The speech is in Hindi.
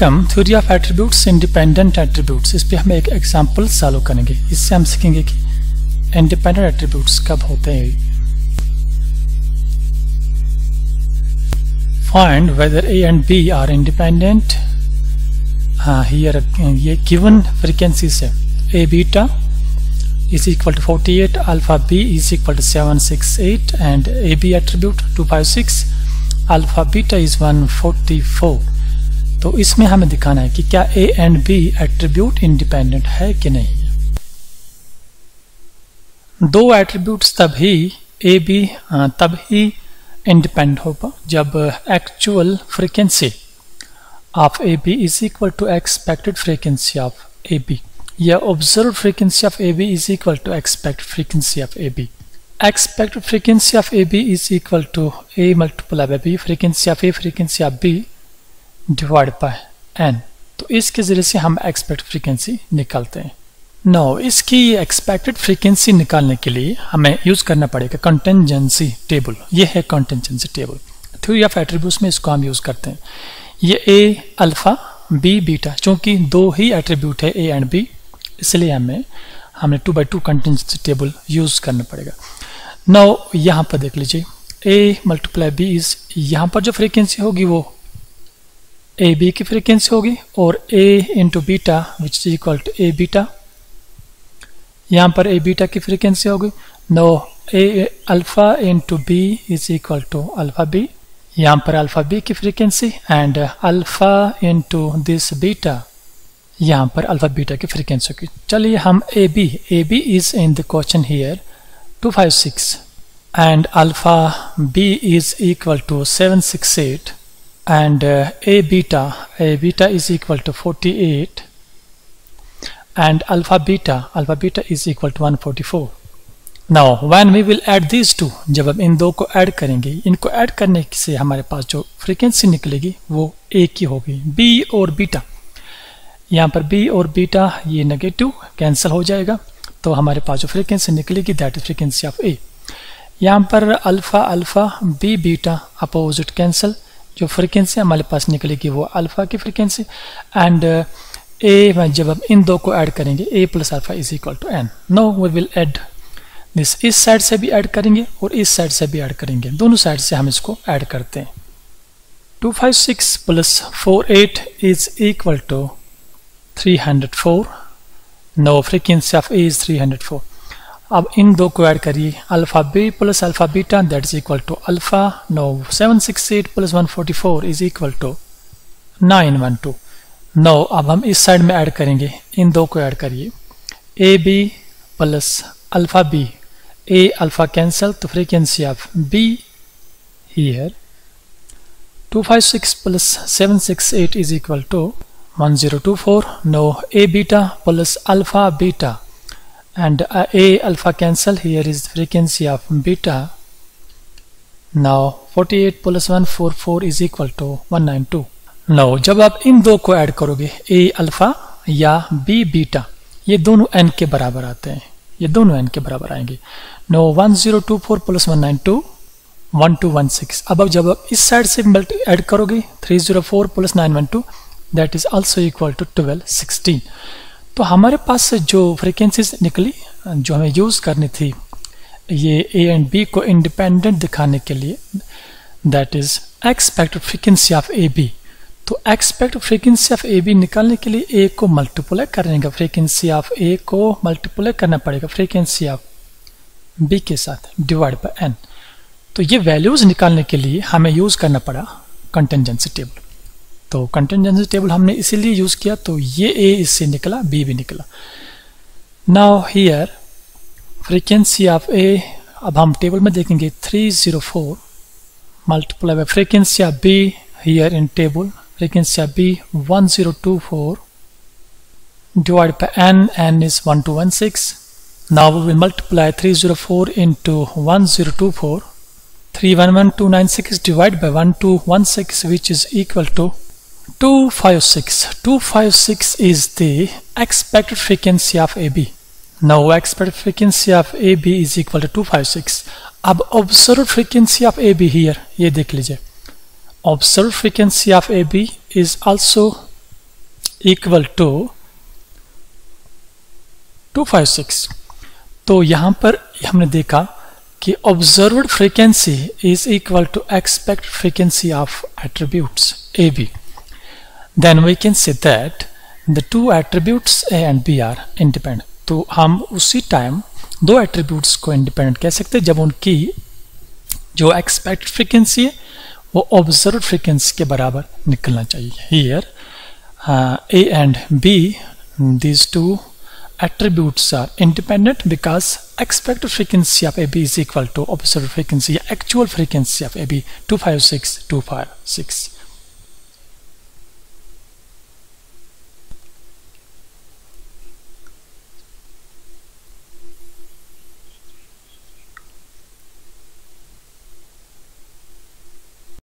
Come theory of attributes independent attributes इस पे हम एक एग्जांपल सॉल्व करेंगे। इससे हम सीखेंगे कि इंडिपेंडेंट एट्रीब्यूट्स कब होते हैं। Find whether A and B are independent हाँ हियर ये गिवन फ्रीक्वेंसीज है। A beta is equal to 48 alpha b is equal to 768 and ab attribute 256 alpha beta is 144 तो इसमें हमें दिखाना है कि क्या A and B attribute independent है कि नहीं दो एट्रीब्यूट तब ही ए बी तब ही इंडिपेंडेंट होगा जब actual frequency of A B is equal to expected frequency of A B या observe frequency of A B is equal to expect frequency of A B expect frequency of A B is equal to a multiple of A B frequency of A frequency of B divided by N तो इसके ज़रिए से हम एक्सपेक्ट frequency निकालते हैं। नो इसकी एक्सपेक्टेड फ्रीक्वेंसी निकालने के लिए हमें यूज़ करना पड़ेगा contingency टेबल ये है contingency table theory of attributes में इसको हम यूज़ करते हैं। ये ए अल्फ़ा बी बीटा चूँकि दो ही एट्रीब्यूट है ए एंड बी इसलिए हमें हमें two by two contingency table use करना पड़ेगा। नौ यहाँ पर देख लीजिए। ए मल्टीप्लाई बी इज़ यहाँ पर जो फ्रीक्वेंसी होगी वो ए बी की फ्रीक्वेंसी होगी और A into beta which is equal to A beta यहाँ पर ए बीटा की फ्रीक्वेंसी होगी। No A alpha into B is equal to alpha B यहाँ पर अल्फ़ा बी की frequency and alpha into this beta यहाँ पर अल्फ़ा बीटा की फ्रीक्वेंसी होगी। चलिए हम A B A B is in the question here 256 and alpha b is equal to 768 and uh, a beta a beta is equal to 48 and alpha beta alpha beta is equal to 144 now when we will add these two जब हम इन दो को ऐड करेंगे इनको ऐड करने से हमारे पास जो फ्रीक्वेंसी निकलेगी वो एक ही होगी। B और बीटा यहाँ पर बी और बीटा ये नेगेटिव कैंसिल हो जाएगा। तो हमारे पास जो फ्रीक्वेंसी निकलेगी that is frequency of A यहाँ पर alpha alpha B beta opposite cancel जो फ्रीक्वेंसी हमारे पास निकलेगी वो अल्फ़ा की फ्रिक्वेंसी एंड ए जब हम इन दो को ऐड करेंगे A plus alpha is equal to N no we will add this इस साइड से भी ऐड करेंगे और इस साइड से भी ऐड करेंगे। दोनों साइड से हम इसको ऐड करते हैं। Two five six plus four eight is equal to 304 no frequency of A is 304 अब इन दो को ऐड करिए। Alpha B plus alpha beta that is equal to alpha no 768 plus 144 is equal to 912 no अब हम इस साइड में ऐड करेंगे। इन दो को ऐड करिए। A B plus alpha B A alpha cancel तो frequency of B here two five six plus seven six eight 256 plus 768 is equal to 1024 no, a beta plus alpha beta and uh, a alpha cancel here is frequency of beta. Now 48 plus 144 is equal to 192 now जब आप इन दो को ऐड करोगे a अल्फ़ा या b बीटा ये दोनों n के बराबर आते हैं। ये दोनों n के बराबर आएँगे। नो 1024 प्लस 192 1216 अब जब आप इस साइड से ऐड करोगे 304 plus 912 that is also equal to twelve sixteen तो हमारे पास जो फ्रिक्वेंसीज निकली, जो हमें यूज़ करनी थी, ये ए एंड बी को इंडिपेंडेंट दिखाने के लिए that is expect frequency of A B तो expect frequency of A B निकालने के लिए ए को मल्टीप्लाई करने का फ्रिक्वेंसी ऑफ़ ए को मल्टीप्लाई करना पड़ेगा फ्रिक्वेंसी ऑफ़ बी के साथ डिवाइड बाय एन तो ये वैल्यूज़ निकालने के लिए हमें यूज़ करना पड़ा कंटेंजेंसी टेबल तो कंटेंजेंसी टेबल हमने इसीलिए यूज़ किया तो ये ए इससे निकला बी भी निकला। Now here frequency of A अब हम टेबल में देखेंगे 304 multiply by frequency of B here in table frequency of B 1024 divided by n n is 1216 now we will multiply 304 into 1024 311296 divided by 1216 which is equal to 256 256 is the expected frequency of AB now expected frequency of AB is equal to 256 अब observed frequency of AB here ये देख लीजिए observed frequency of AB is also equal to 256 तो यहाँ पर हमने देखा कि observed frequency is equal to expect frequency of attributes A B then we can say that the two attributes A and B are independent तो हम उसी टाइम दो एट्रीब्यूट्स को इंडिपेंडेंट कह सकते हैं। जब उनकी जो एक्सपेक्ट फ्रीक्वेंसी है, वो ऑब्ज़र्व फ्रीक्वेंसी के बराबर निकलना चाहिए। Here A and B these two attributes are independent because expected frequency of AB is equal to observed frequency actual frequency of AB 256 256